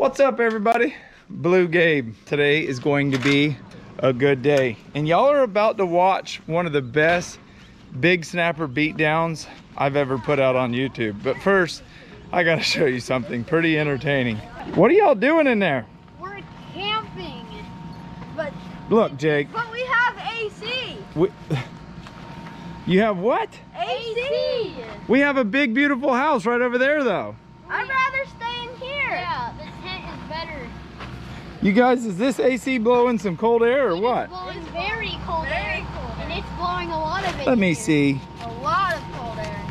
What's up everybody? Blue Gabe. Today is going to be a good day. And y'all are about to watch one of the best big snapper beatdowns I've ever put out on YouTube. But first, I gotta show you something pretty entertaining. What are y'all doing in there? We're camping, but Look, Jake. but we have AC. We, you have what? AC. We have a big, beautiful house right over there though. I'd rather stay in here. Yeah, the tent is better. You guys, is this AC blowing some cold air or what? It is what? blowing very cold Very air. cold And it's blowing a lot of it. Let me in. see. A lot of cold air.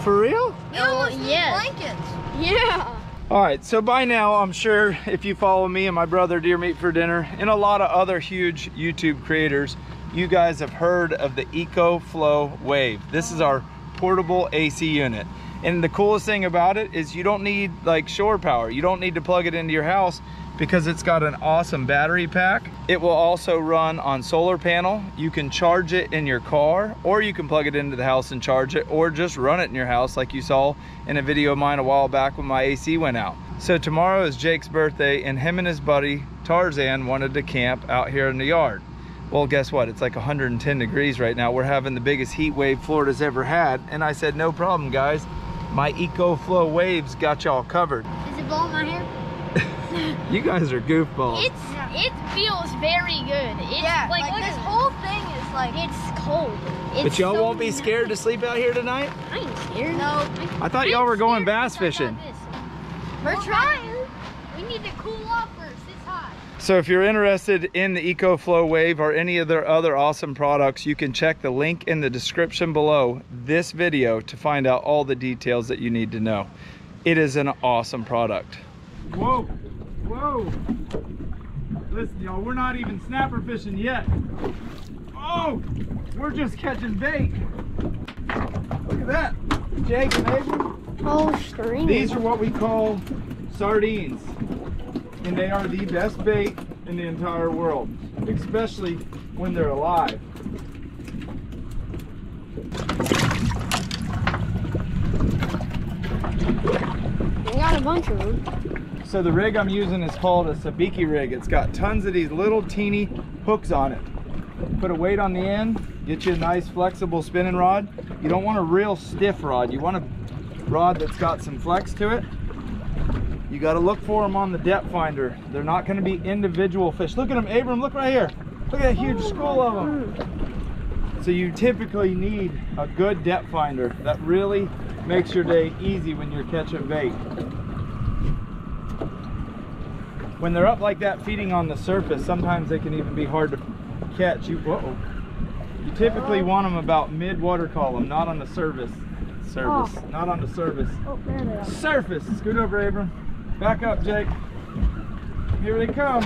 For real? We almost need yes. blankets. Yeah. All right, so by now, I'm sure if you follow me and my brother Deer Meat for Dinner and a lot of other huge YouTube creators, you guys have heard of the EcoFlow Wave. This is our portable AC unit. And the coolest thing about it is you don't need like shore power. You don't need to plug it into your house because it's got an awesome battery pack. It will also run on solar panel. You can charge it in your car or you can plug it into the house and charge it or just run it in your house like you saw in a video of mine a while back when my AC went out. So tomorrow is Jake's birthday and him and his buddy Tarzan wanted to camp out here in the yard. Well, guess what? It's like 110 degrees right now. We're having the biggest heat wave Florida's ever had. And I said, no problem, guys. My EcoFlow waves got y'all covered. Is it blowing my hair? You guys are goofballs. It's it feels very good. It's yeah, like, like, this at whole thing is like. It's cold. It's but y'all so won't be scared to sleep out here tonight? I ain't scared. No, I thought y'all were going bass fishing. we're trying. We need to cool off first. It's hot. So if you're interested in the EcoFlow Wave or any of their other awesome products, you can check the link in the description below this video to find out all the details that you need to know. It is an awesome product. Whoa, whoa. Listen, y'all, we're not even snapper fishing yet. Oh, we're just catching bait. Look at that, Jake and Abram. Oh, stream. These are what we call sardines. And they are the best bait in the entire world, especially when they're alive. We got a bunch of them. So the rig I'm using is called a sabiki rig. It's got tons of these little teeny hooks on it. Put a weight on the end, get you a nice flexible spinning rod. You don't want a real stiff rod. You want a rod that's got some flex to it. You got to look for them on the depth finder. They're not going to be individual fish. Look at them, Abram, look right here. Look at that huge school of them. So you typically need a good depth finder that really makes your day easy when you're catching bait. When they're up like that feeding on the surface, sometimes they can even be hard to catch. You, whoa. You typically want them about mid water column, not on the surface. Service, oh. not on the surface. Oh, there they are. Surface. Scoot over, Abram. Back up, Jake. Here they come.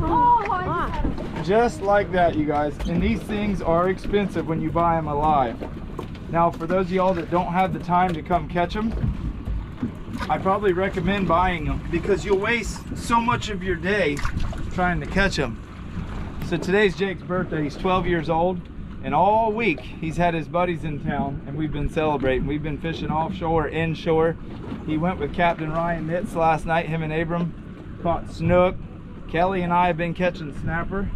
Oh, Just like that, you guys. And these things are expensive when you buy them alive. Now, for those of y'all that don't have the time to come catch them, I probably recommend buying them because you'll waste so much of your day trying to catch them. So today's Jake's birthday. He's 12 years old. And all week he's had his buddies in town and we've been celebrating. We've been fishing offshore, inshore. He went with Captain Ryan Nitz last night, him and Abram caught snook. Kelly and I have been catching snapper.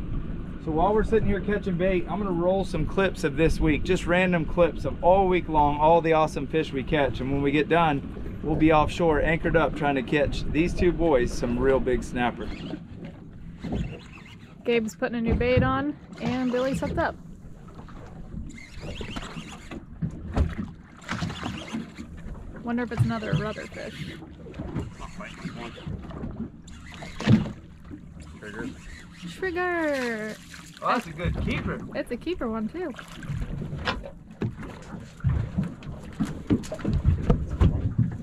So while we're sitting here catching bait, I'm gonna roll some clips of this week, just random clips of all week long, all the awesome fish we catch. And when we get done, we'll be offshore, anchored up, trying to catch these two boys some real big snapper. Gabe's putting a new bait on, and Billy's hooked up. Wonder if it's another rudder fish. Trigger! Oh, that's a good keeper. It's a keeper one too.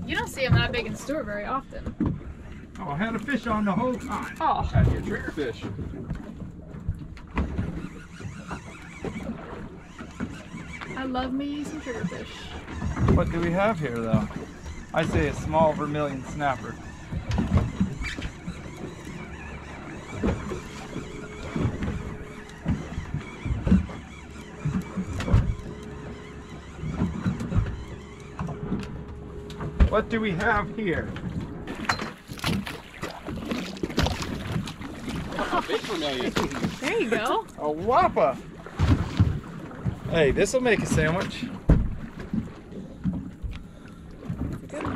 You don't see them that big in store very often. Oh, I had a fish on the whole time. Oh, Had your trigger fish. I love me some triggerfish. What do we have here though? I say a small vermilion snapper. What do we have here? Big vermilion. There you go. A whopper. Hey, this will make a sandwich. Good.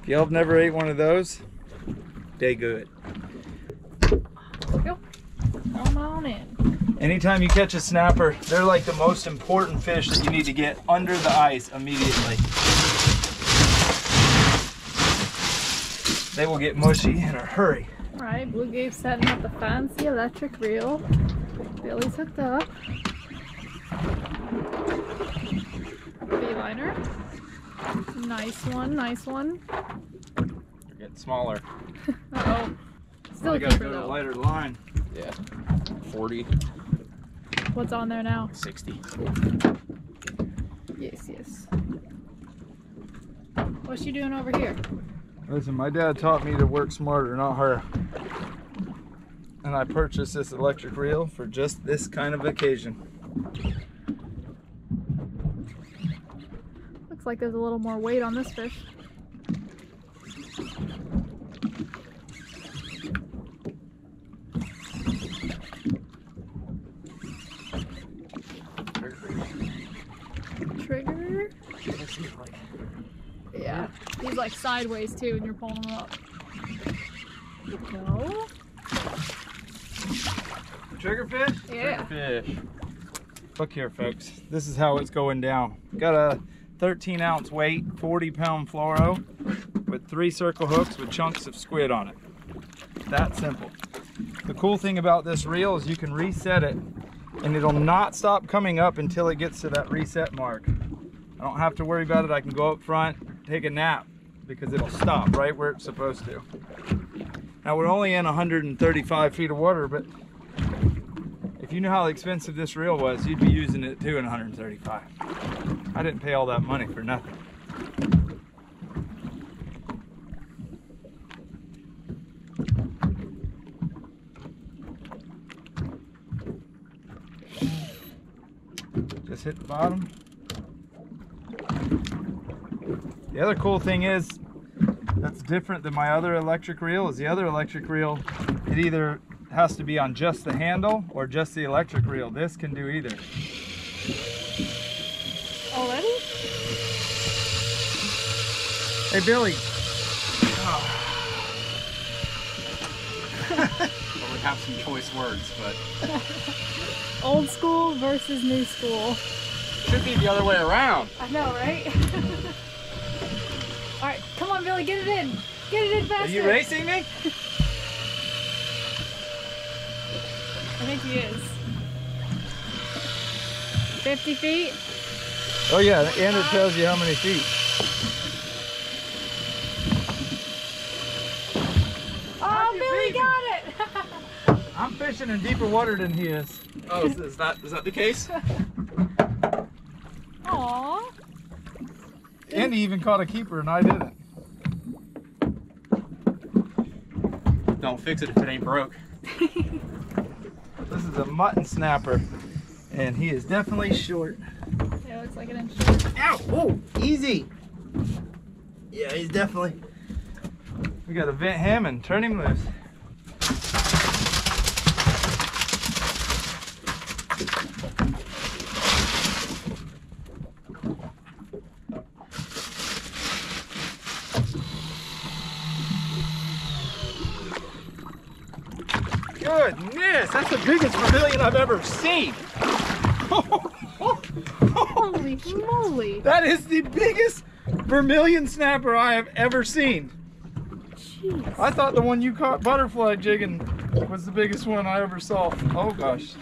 If y'all have never ate one of those, they good. Go. Come on in. Anytime you catch a snapper, they're like the most important fish that you need to get under the ice immediately. They will get mushy in a hurry. All right, Blue Gabe setting up the fancy electric reel. Billy's hooked up. Beeliner. Nice one, nice one. They're getting smaller. Uh oh. Still I a gotta keeper go to a lighter line. Yeah. 40, What's on there now? 60. Yes, yes. What's she doing over here? Listen, my dad taught me to work smarter, not harder. And I purchased this electric reel for just this kind of occasion. Looks like there's a little more weight on this fish. Trigger. Yeah, he's like sideways too, and you're pulling them up. Go. Triggerfish? Yeah. Fish. Look here, folks. This is how it's going down. Got a 13 ounce weight, 40 pound fluoro with three circle hooks with chunks of squid on it. That simple. The cool thing about this reel is you can reset it and it'll not stop coming up until it gets to that reset mark. I don't have to worry about it. I can go up front, take a nap because it'll stop right where it's supposed to. Now we're only in 135 feet of water, but if you knew how expensive this reel was, you'd be using it too in 135. I didn't pay all that money for nothing. Just hit the bottom. The other cool thing is, that's different than my other electric reel, is the other electric reel, it either has to be on just the handle or just the electric reel. This can do either. Already? Hey Billy, Well, we have some choice words, but Old school versus new school. should be the other way around. I know, right? All right, come on, Billy, get it in. Get it in faster. are faster. you racing me? I think he is. 50 feet? Oh yeah, and it uh, tells you how many feet. Oh, you Billy beat got it! I'm fishing in deeper water than he is. Oh, is, is that is that the case? Aw. And he even caught a keeper and I didn't. Don't fix it if it ain't broke. This is a mutton snapper. And he is definitely short. Yeah, looks like an inch. Ow! Oh, easy. Yeah, he's definitely. We gotta vent him and turn him loose. Goodness, that's the biggest vermilion I've ever seen. Holy moly. That is the biggest vermilion snapper I have ever seen. Jeez. I thought the one you caught butterfly jigging was the biggest one I ever saw. Oh gosh.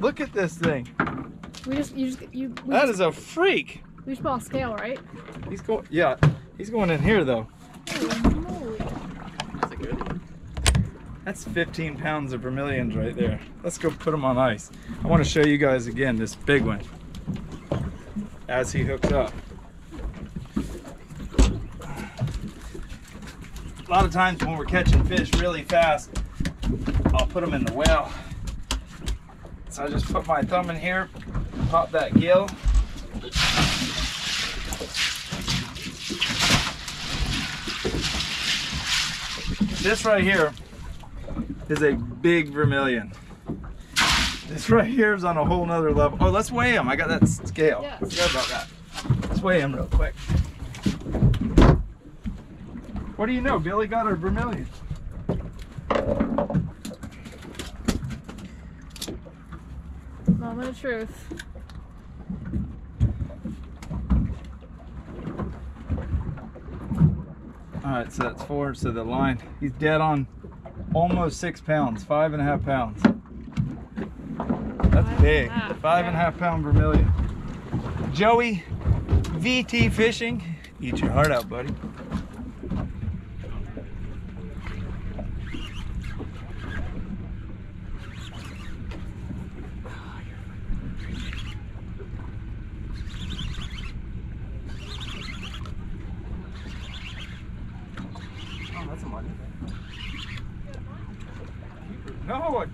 Look at this thing. We just, you just, you, That just, is a freak. we just bought a scale, right? He's going, yeah, he's going in here though. Holy moly. That's a good. That's 15 pounds of vermilions right there. Let's go put them on ice. I want to show you guys again this big one as he hooks up. A lot of times when we're catching fish really fast, I'll put them in the well. So I just put my thumb in here, pop that gill. This right here is a big vermilion. This right here is on a whole nother level. Oh, let's weigh him. I got that scale. Yes. Forgot about that. Let's weigh him real quick. What do you know? Billy got a vermilion. Moment of truth. All right, so that's four. So the line, he's dead on almost six pounds, five and a half pounds. That's Five and big. half, Five and a yeah. half pound vermilion. Joey, VT Fishing. Eat your heart out, buddy.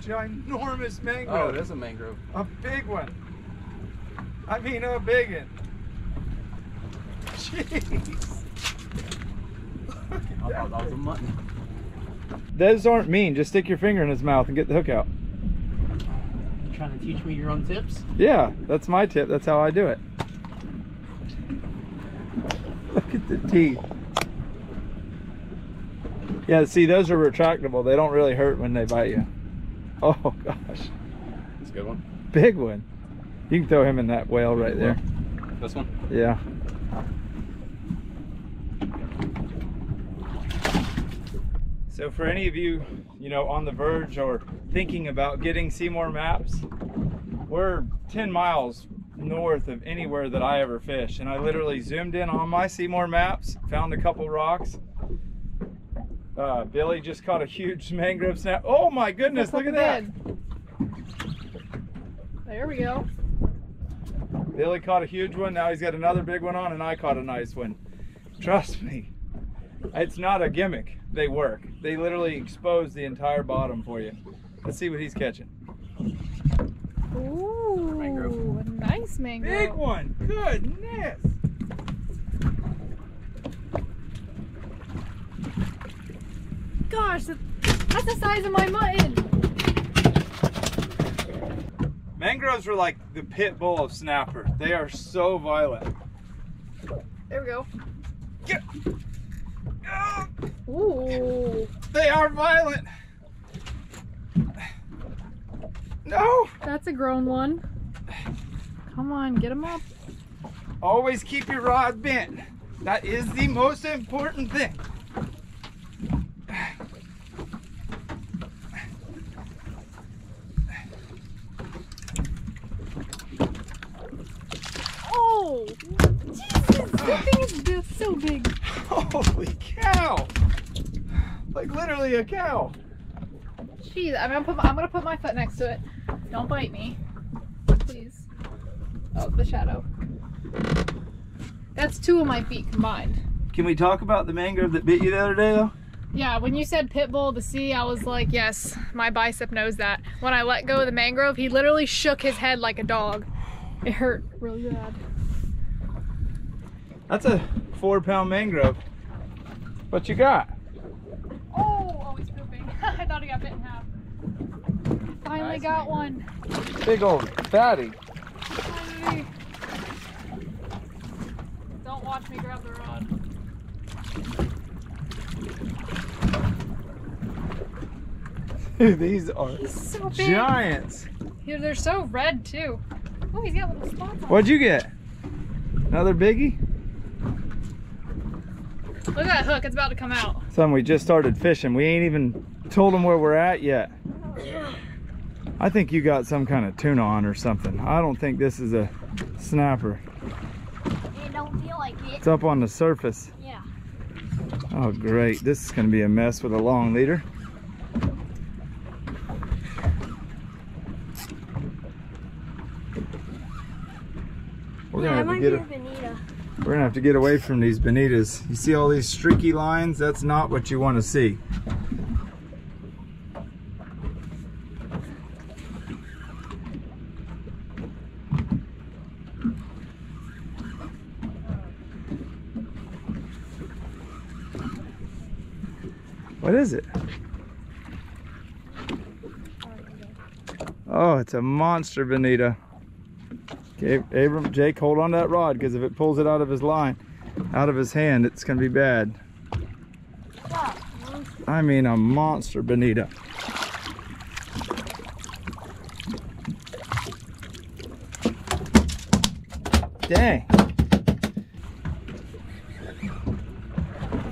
No, a ginormous Oh, mangrove. there's a mangrove. A big one. I mean, a big one. Jeez. I thought that was a mutton. Those aren't mean. Just stick your finger in his mouth and get the hook out. You trying to teach me your own tips? Yeah, that's my tip. That's how I do it. Look at the teeth. Yeah, see, those are retractable. They don't really hurt when they bite you. Oh, gosh. That's a good one. Big one. You can throw him in that whale right there. This one? Yeah. So for any of you, you know, on the verge or thinking about getting Cmor maps, we're 10 miles north of anywhere that I ever fish. And I literally zoomed in on my Cmor maps, found a couple rocks. Uh, Billy just caught a huge mangrove snap. Oh my goodness, look at that. There we go. Billy caught a huge one. Now he's got another big one on, and I caught a nice one. Trust me, it's not a gimmick. They work. They literally expose the entire bottom for you. Let's see what he's catching. Ooh, Mangrove. nice mangrove. Big one. Goodness. Gosh, that's the size of my mutton. Mangroves are like the pit bull of snapper. They are so violent. There we go. Get. Oh, Ooh, they are violent. No. that's a grown one. Come on, get him up. Always keep your rod bent. That is the most important thing. Oh, Jesus, that thing is bi- so big. Holy cow! Like literally a cow. Jeez, I'm gonna put my, I'm gonna put my foot next to it. Don't bite me, please. Oh, the shadow. That's two of my feet combined. Can we talk about the mangrove that bit you the other day though? Yeah, when you said pit bull to see, I was like, yes, my bicep knows that. When I let go of the mangrove, he literally shook his head like a dog. It hurt really bad. That's a four pound mangrove. What you got? Oh, oh, he's pooping. I thought he got bit in half. Finally Nice got one. Big old fatty. Finally. Don't watch me grab the rod. Dude, these are so giants. Yeah, they're so red too. Oh, he's got little spots on. What'd you get? Another biggie? Look at that hook. It's about to come out. Son, we just started fishing. We ain't even told them where we're at yet. Oh. I think you got some kind of tuna on or something. I don't think this is a snapper. It don't feel like it. It's up on the surface. Yeah. Oh, great. This is going to be a mess with a long leader. We're gonna have to get we're gonna have to get away from these bonitas. You see all these streaky lines? That's not what you want to see. Is it? Oh, it's a monster bonita. Okay, Abram, Jake, hold on to that rod because if it pulls it out of his line, out of his hand, it's gonna be bad. I mean a monster bonita. Dang.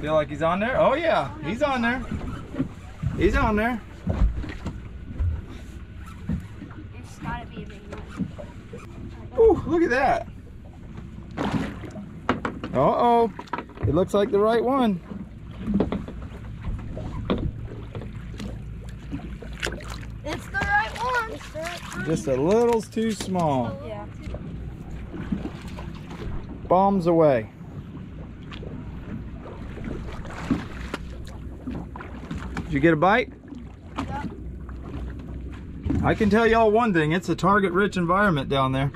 Feel like he's on there? Oh yeah, he's on there. He's on there. It's gotta be a big one. Ooh, look at that. Uh-oh. It looks like the right one. It's the right one. It's the right one. Just a little too small. Yeah. Bombs away. Did you get a bite? I can tell y'all one thing, it's a target rich environment down there.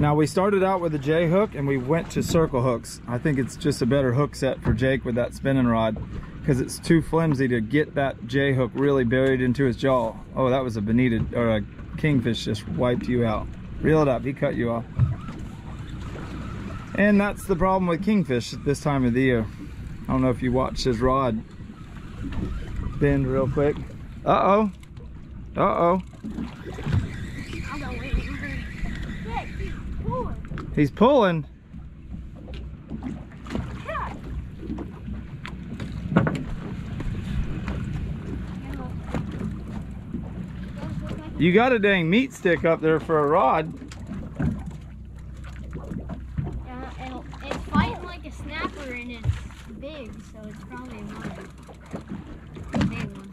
Now we started out with a J hook and we went to circle hooks. I think it's just a better hook set for Jake with that spinning rod because it's too flimsy to get that J hook really buried into his jaw. Oh, that was a bonita or a kingfish just wiped you out. Reel it up, he cut you off. And that's the problem with kingfish at this time of the year. I don't know if you watched his rod bend real quick. Uh-oh. Uh-oh. He's pulling. You got a dang meat stick up there for a rod. Yeah, it's fighting like a snapper and it's big, so it's probably mine. One.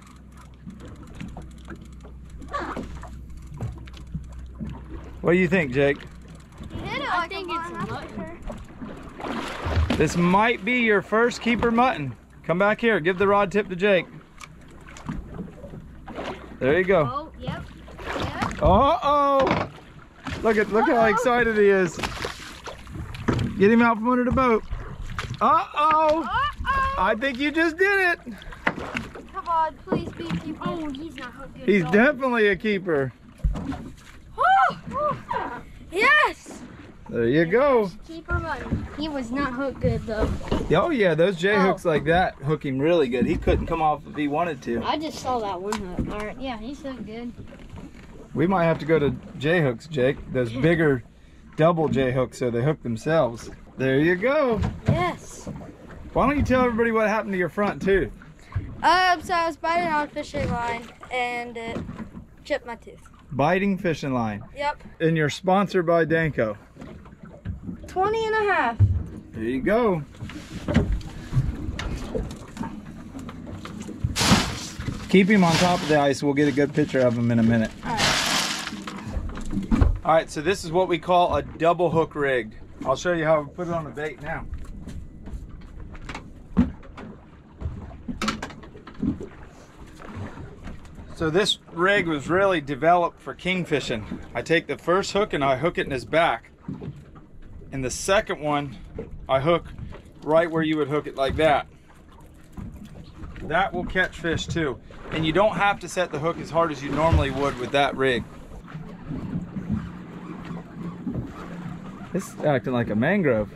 What do you think, Jake? You it I like think it's mutton. This might be your first keeper mutton. Come back here. Give the rod tip to Jake. There you go. Oh, yep. Uh-oh. Look at look how excited he is. Get him out from under the boat. Uh-oh. Uh-oh. I think you just did it. Come on, please be keeper. Oh, he's not hooked good. He's at definitely a keeper. Woo! Yes! There you go. Keeper mutton. He was not hooked good though. Oh yeah, those J Oh. hooks like that hook him really good. He couldn't come off if he wanted to. I just saw that one hook. All right, yeah, he's hooked good. We might have to go to J hooks, Jake. Those bigger double J hooks so they hook themselves. There you go. Yes. Why don't you tell everybody what happened to your front tooth? Um, so I was biting on a fishing line and it chipped my tooth. Biting fishing line. Yep. And you're sponsored by Danco. 20 and a half. There you go. Keep him on top of the ice. We'll get a good picture of him in a minute. All right, so this is what we call a double hook rigged. I'll show you how we put it on the bait now. So this rig was really developed for king fishing. I take the first hook and I hook it in his back. And the second one, I hook right where you would hook it like that. That will catch fish too. And you don't have to set the hook as hard as you normally would with that rig. This is acting like a mangrove.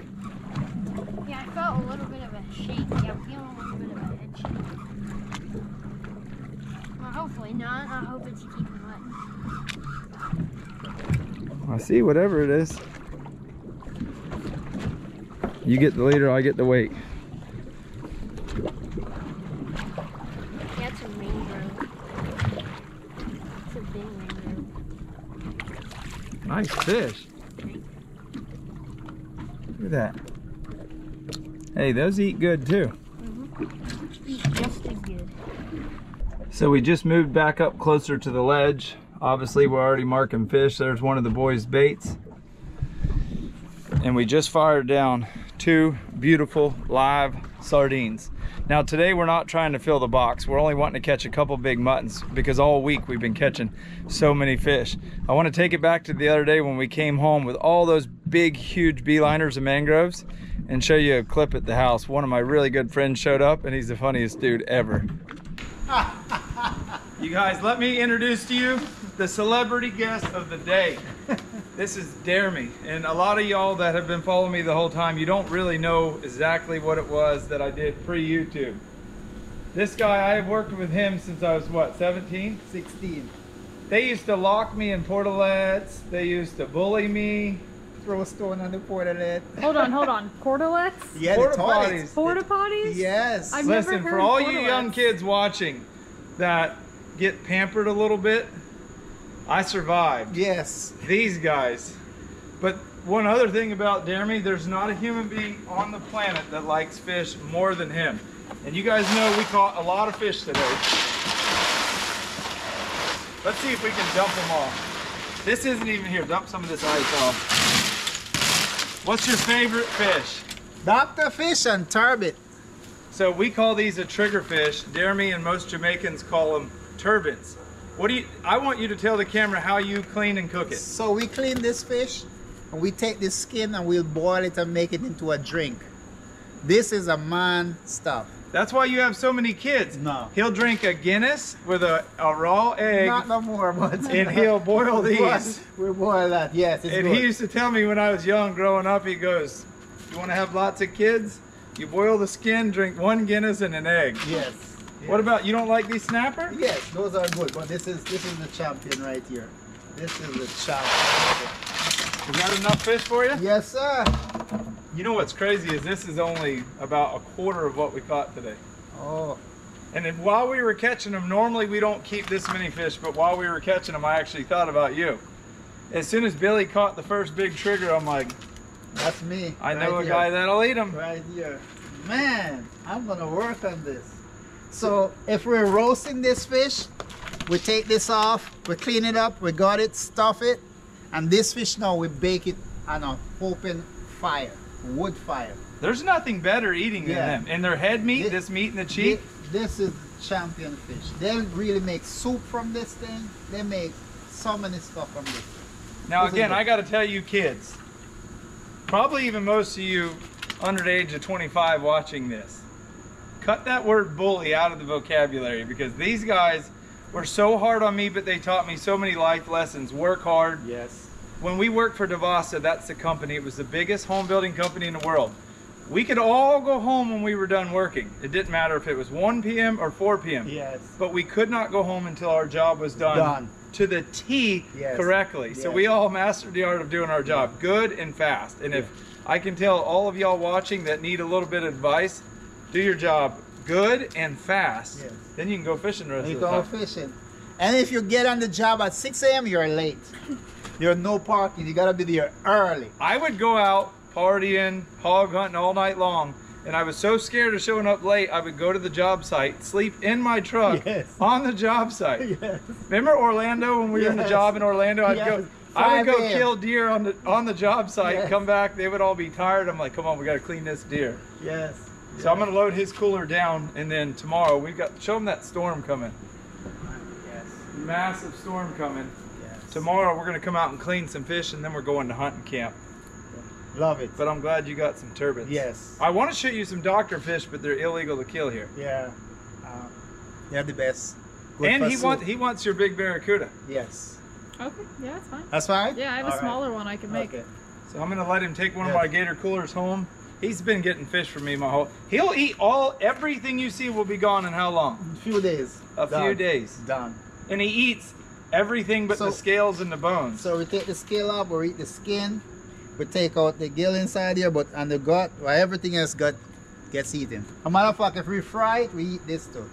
Yeah, I felt a little bit of a shake. Yeah, I'm feeling a little bit of a head shake. Well, hopefully not. I hope it's. I see whatever it is. You get the leader, I get the weight. Yeah, a mangrove. It's a big mangrove. Nice fish. Look at that. Hey, those eat good too. Eat just as good. So we just moved back up closer to the ledge. Obviously, we're already marking fish. There's one of the boys' baits. And we just fired down two beautiful live sardines. Now today we're not trying to fill the box. We're only wanting to catch a couple big muttons because all week we've been catching so many fish. I want to take it back to the other day when we came home with all those big, huge beeliners and mangroves and show you a clip at the house. One of my really good friends showed up and he's the funniest dude ever. You guys, let me introduce to you the celebrity guest of the day. This is Jeremy. And a lot of y'all that have been following me the whole time, you don't really know exactly what it was that I did pre-YouTube. This guy, I have worked with him since I was what, 17? 16. They used to lock me in portalets. They used to bully me. Throw a stone on the portalet. Hold on, hold on. Portalets? Yeah, Porta the toilets. potties. Porta potties? Yes. I've never Listen, for heard all you young kids watching that get pampered a little bit, I survived. Yes. These guys. But one other thing about Jeremy, there's not a human being on the planet that likes fish more than him. And you guys know we caught a lot of fish today. Let's see if we can dump them off. This isn't even here. Dump some of this ice off. What's your favorite fish? Dr. Fish and turbot. So we call these a trigger fish. Jeremy and most Jamaicans call them turbans. What do you? I want you to tell the camera how you clean and cook it. So we clean this fish and we take the skin and we'll boil it and make it into a drink. This is a man stuff. That's why you have so many kids. No. He'll drink a Guinness with a, a raw egg, Not no more, but and he'll boil these. We boil that. Yes, And good. he used to tell me when I was young, growing up, he goes, "You want to have lots of kids? You boil the skin, drink one Guinness and an egg." Yes. What about you? Don't like these snapper? Yes, those are good, but this is this is the champion right here. This is the champion. Is that enough fish for you? Yes, sir. You know what's crazy is this is only about a quarter of what we caught today. Oh, And then while we were catching them, normally we don't keep this many fish, but while we were catching them, I actually thought about you. As soon as Billy caught the first big trigger, I'm like, that's me. I know right a here. guy that'll eat them. Right here. Man, I'm gonna work on this. So if we're roasting this fish, we take this off, we clean it up, we got it, stuff it, and this fish now we bake it on a open fire, wood fire. There's nothing better eating than them. And their head meat, Thi- this meat and the cheek. Thi- This is champion fish. They really make soup from this thing. They make so many stuff from this. Now This again. I got to tell you, kids, probably even most of you under the age of 25 watching this, cut that word bully out of the vocabulary because these guys were so hard on me, but they taught me so many life lessons. Work hard. Yes. When we worked for DiVosta, that's the company. It was the biggest home building company in the world. We could all go home when we were done working. It didn't matter if it was 1 p.m. or 4 p.m. Yes. But we could not go home until our job was done, Done. to the T Yes. correctly. Yes. So we all mastered the art of doing our job good and fast. And if I can tell all of y'all watching that need a little bit of advice, do your job good and fast. Yes. Then you can go fishing the rest You of the go time. fishing. And if you get on the job at 6 a.m., you're late. You're no parking. You gotta be there early. I would go out partying, hog hunting all night long. And I was so scared of showing up late, I would go to the job site, sleep in my truck Yes. on the job site. Yes. Remember Orlando when we were in the job in Orlando? I'd Yes. go I would go kill deer on the on the job site, come back, they would all be tired. I'm like, come on, we gotta clean this deer. Yes. So I'm gonna load his cooler down and then tomorrow we've got show him that storm coming. Yes. Massive storm coming. Yes. Tomorrow we're gonna come out and clean some fish and then we're going to hunting camp. Love it. But I'm glad you got some turbans. Yes. I want to shoot you some doctor fish, but they're illegal to kill here. Yeah. Uh, they're the best. Good and he wants he wants your big barracuda. Yes. Okay, yeah, that's fine. That's fine? Yeah, I have a All right. smaller one I can make. Okay. So I'm gonna let him take one of my gator coolers home. He's been getting fish for me my whole. He'll eat all everything you see will be gone in how long? A few days. A few days. Done. And he eats everything but So- the scales and the bones. So we take the scale off, we eat the skin, we take out the gill inside here, but and the gut, well, everything else gut gets eaten. A matter of fact, if we fry it, we eat this too.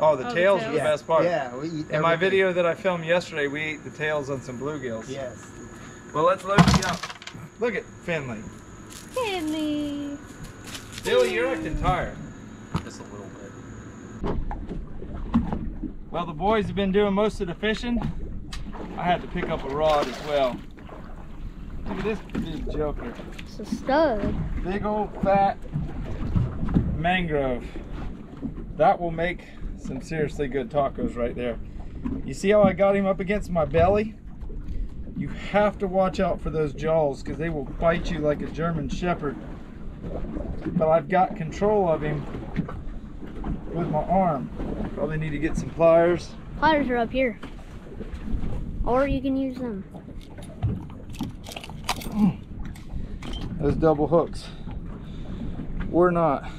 oh, the Oh, the tails are the tails. best part. Yeah, we eat In my video that I filmed yesterday, we ate the tails on some bluegills. Yes. Well, let's load you up. Look at Finley. Finley. Billy, you're acting tired. Just a little bit. Well, the boys have been doing most of the fishing. I had to pick up a rod as well. Look at this big joker. It's a stud. Big old fat mangrove. That will make some seriously good tacos right there. You see how I got him up against my belly? You have to watch out for those jaws because they will bite you like a German Shepherd. But I've got control of him with my arm. Probably need to get some pliers. Pliers are up here. Or you can use them. Those double hooks We're not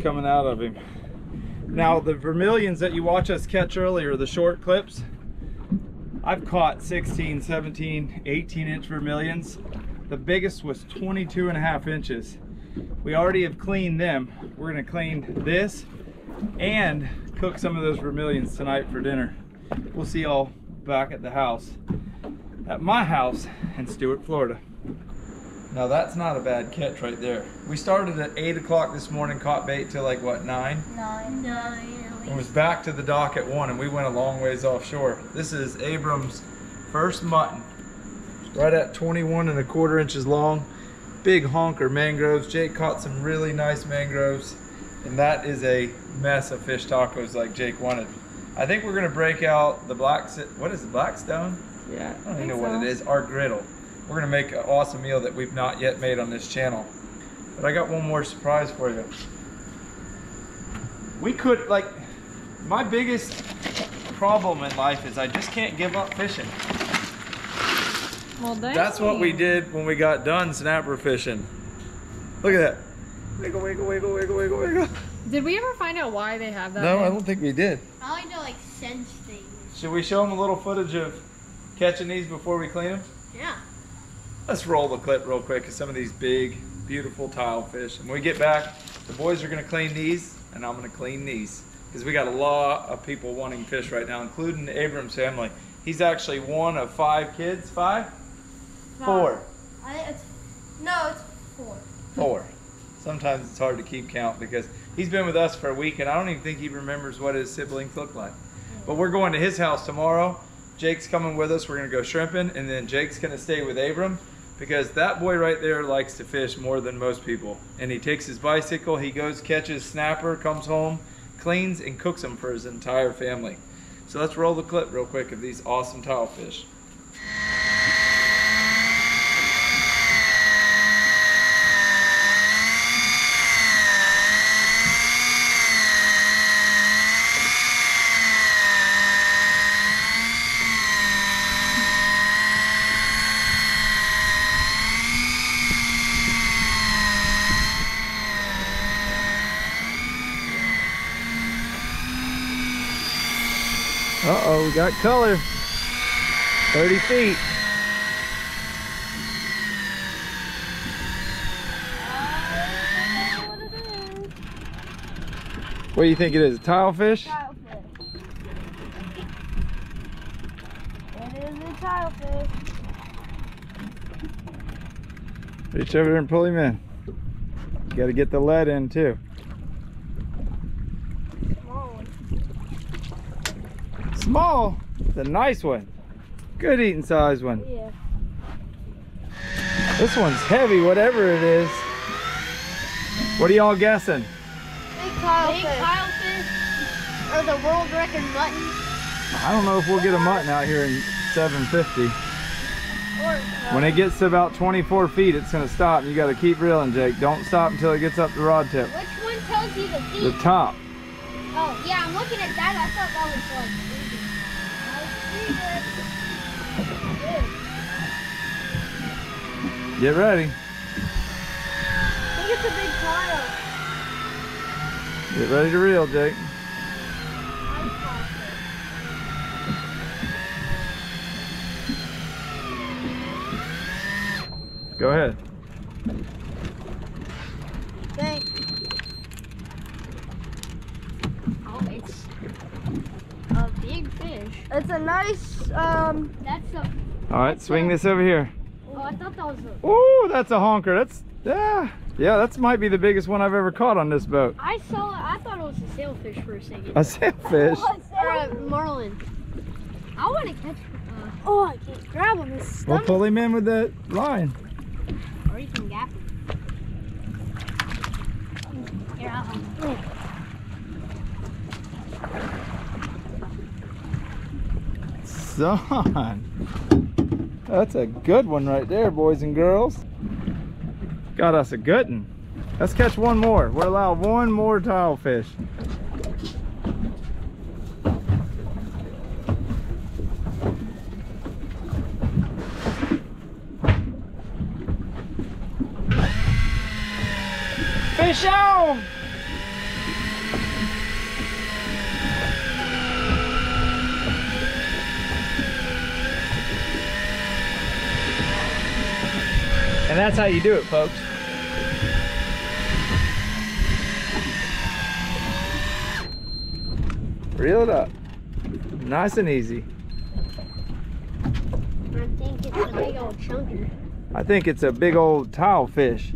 coming out of him. Now the vermilions that you watch us catch earlier, the short clips, I've caught 16, 17, 18 inch vermilions. The biggest was 22 and a half inches. We already have cleaned them. We're gonna clean this and cook some of those vermilions tonight for dinner. We'll see y'all back at the house, at my house in Stuart, Florida. Now that's not a bad catch right there. We started at eight o'clock this morning, caught bait till like what, nine? Nine. Nine. And was back to the dock at one and we went a long ways offshore. This is Abram's first mutton. Right at 21 and a quarter inches long. Big honker mangroves. Jake caught some really nice mangroves. And that is a mess of fish tacos like Jake wanted. I think we're gonna break out the black, what is it, blackstone? Yeah. I don't even know what it is, our griddle. We're gonna make an awesome meal that we've not yet made on this channel. But I got one more surprise for you. We could, like, my biggest problem in life is I just can't give up fishing. Well, That's what we did when we got done snapper fishing. Look at that. Wiggle, wiggle, wiggle, wiggle, wiggle, wiggle. Did we ever find out why they have that? No, I don't think we did. I like to like sense things. Should we show them a little footage of catching these before we clean them? Yeah. Let's roll the clip real quick of some of these big, beautiful tile fish. And when we get back, the boys are gonna clean these, and I'm gonna clean these. Because we got a lot of people wanting fish right now, including the Abrams family. He's actually one of five kids. Five? Four. I, it's, no, it's four. Four. Sometimes it's hard to keep count because he's been with us for a week and I don't even think he remembers what his siblings look like. Mm. But we're going to his house tomorrow. Jake's coming with us. We're gonna go shrimping and then Jake's gonna stay with Abram because that boy right there likes to fish more than most people. And he takes his bicycle, he goes, catches snapper, comes home, cleans and cooks them for his entire family. So let's roll the clip real quick of these awesome tile fish. Uh-oh, we got color. 30 feet. What do you think it is? A tile fish? Tile fish. It is a tile fish. Reach over there and pull him in. You gotta get the lead in too. Small one. Small. It's a nice one. Good eating size one. Yeah. This one's heavy, whatever it is. What are y'all guessing? Big tile Big fish. fish or the world record mutton I don't know if we'll get a mutton out here in 750. or When it gets to about 24 feet, it's gonna stop. You gotta keep reeling, Jake. Don't stop until it gets up the rod tip. which one tells you the feet? The top. Oh yeah, I'm looking at that. I thought that was like. Get ready. I think it's a big tile. Get ready to reel, Jake. Go ahead. Thank. Oh, it's a big fish. It's a nice, um, That's a. All right, swing this over here. Oh, I thought that was a. Ooh, that's a honker. That's yeah, yeah. That's might be the biggest one I've ever caught on this boat. I saw. I thought it was a sailfish for a second. A sailfish. or a marlin. I want to catch. Uh, oh, I can't grab him. His We'll pull him in with the line. or you can gap him. Here, I'll. Son. That's a good one right there, boys and girls. Got us a good one. Let's catch one more. We're allowed one more tile fish. Fish on! And that's how you do it, folks. Reel it up. Nice and easy. I think it's a big old chunker. I think it's a big old tile fish.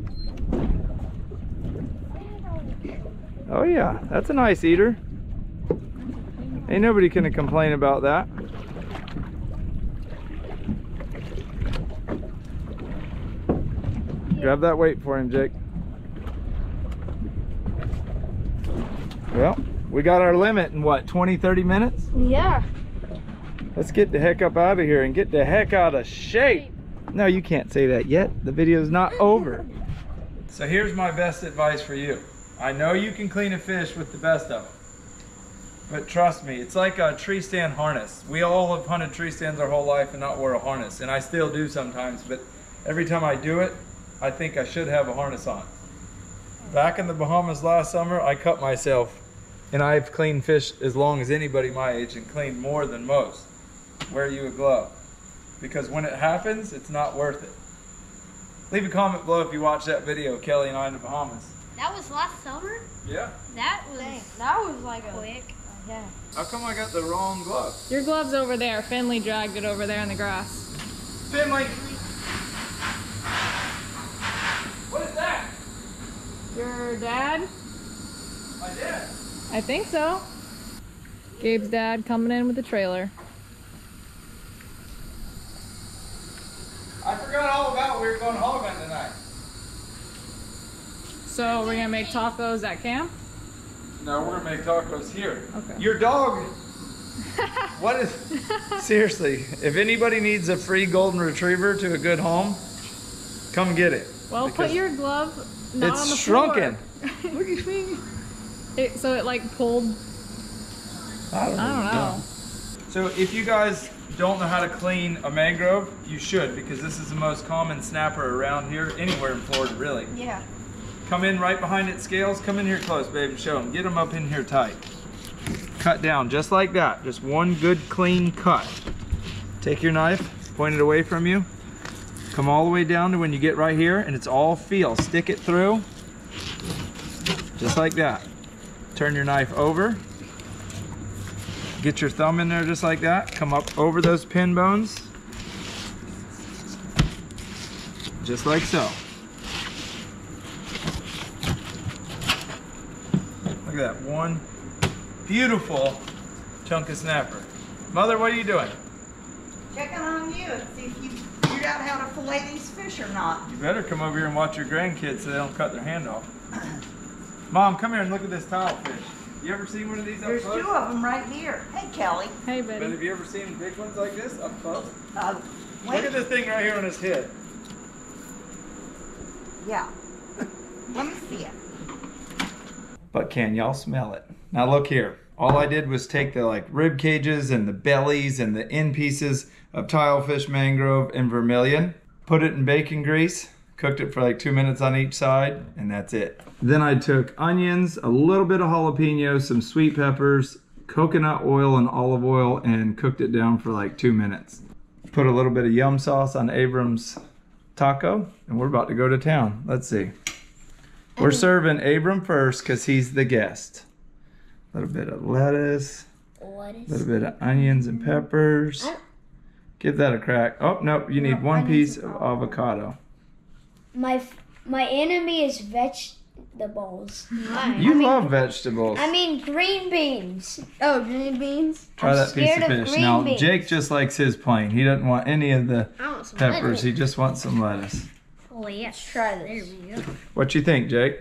Oh yeah, that's a nice eater. Ain't nobody gonna complain about that. Grab that weight for him, Jake. Well, we got our limit in what, 20, 30 minutes? Yeah. Let's get the heck up out of here and get the heck out of shape. No, you can't say that yet. The video's not over. So here's my best advice for you. I know you can clean a fish with the best of them. But trust me, it's like a tree stand harness. We all have hunted tree stands our whole life and not wore a harness. And I still do sometimes, but every time I do it, I think I should have a harness on. Back in the Bahamas last summer, I cut myself and I've cleaned fish as long as anybody my age and cleaned more than most. Wear you a glove. Because when it happens, it's not worth it. Leave a comment below if you watched that video, Kelly and I in the Bahamas. That was last summer? Yeah. That was Dang, that was like a quick. yeah. How come I got the wrong glove? Your glove's over there. Finley dragged it over there in the grass. Finley! What is that? Your dad? My dad. I think so. Gabe's dad coming in with the trailer. I forgot all about we were going hog hunting tonight. So we're gonna make tacos at camp? No, we're gonna make tacos here. Okay. Your dog. what is? Seriously, if anybody needs a free golden retriever to a good home, come get it. Well, Because put your glove not it's on the shrunken. floor. Look at me. It, so it like pulled. I don't, I don't know. So if you guys don't know how to clean a mangrove, you should because this is the most common snapper around here, anywhere in Florida, really. Yeah. Come in right behind its scales. Come in here close, babe, and show them. Get them up in here tight. Cut down just like that. Just one good clean cut. Take your knife, point it away from you. Come all the way down to when you get right here and it's all feel. Stick it through. Just like that. Turn your knife over. Get your thumb in there just like that. Come up over those pin bones. Just like so. Look at that one beautiful chunk of snapper. Mother, what are you doing? Checking on you and see if you out how to fillet these fish or not. You better come over here and watch your grandkids so they don't cut their hand off. Mom, come here and look at this tile fish. You ever seen one of these up There's close? two of them right here. Hey, Kelly. Hey, buddy. But have you ever seen big ones like this up close? Uh, Look at this thing right here on his head. yeah. Let me see it. But can y'all smell it? Now look here. All I did was take the like rib cages and the bellies and the end pieces of tilefish, mangrove, and vermilion, put it in bacon grease, cooked it for like two minutes on each side, and that's it. Then I took onions, a little bit of jalapeno, some sweet peppers, coconut oil and olive oil, and cooked it down for like two minutes. Put a little bit of yum sauce on Abram's taco, and we're about to go to town. Let's see. We're serving Abram first because he's the guest. A little bit of lettuce, What a little bit of onions and mm-hmm. peppers. Give that a crack. Oh, no, you need one piece of avocado. My my enemy is vegetables. You love vegetables. I mean green beans. Oh, green beans. Try I'm that piece of of fish. green Now, beans. Jake just likes his plain. He doesn't want any of the I want some peppers. lettuce. He just wants some lettuce. Yes. Try this. What you think, Jake?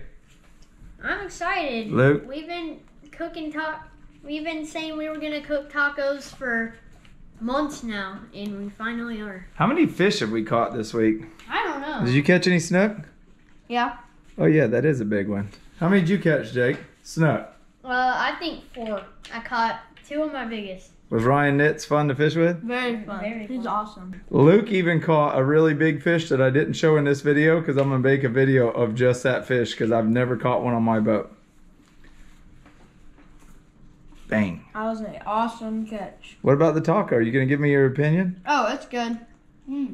I'm excited. Luke? We've been cooking ta- We've been saying we were gonna cook tacos for months now, and we finally are. How many fish have we caught this week? I don't know. Did you catch any snook? Yeah. Oh yeah, that is a big one. How many did you catch, Jake? Snook. Uh, I think four. I caught two of my biggest. Was Ryan Nitz fun to fish with? Very fun. Very He's fun. awesome. Luke even caught a really big fish that I didn't show in this video because I'm gonna make a video of just that fish because I've never caught one on my boat. Bang. That was an awesome catch. What about the taco? Are you gonna give me your opinion? Oh, it's good. Hmm.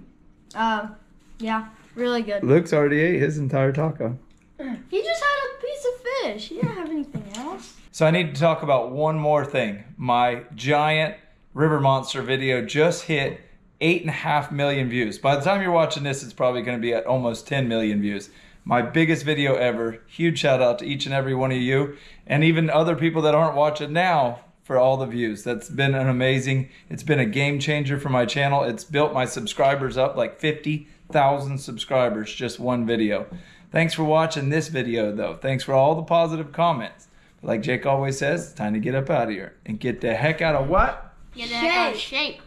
Um, yeah, really good. Luke's already ate his entire taco. He just had a piece of fish. He didn't have anything else. So I need to talk about one more thing. My giant river monster video just hit eight and a half million views. By the time you're watching this, it's probably going to be at almost 10 million views. My biggest video ever. Huge shout out to each and every one of you, and even other people that aren't watching now for all the views. That's been an amazing. It's been a game changer for my channel. It's built my subscribers up like 50,000 subscribers just one video. Thanks for watching this video though. Thanks for all the positive comments. Like Jake always says, it's time to get up out of here and get the heck out of what? Get out of shape.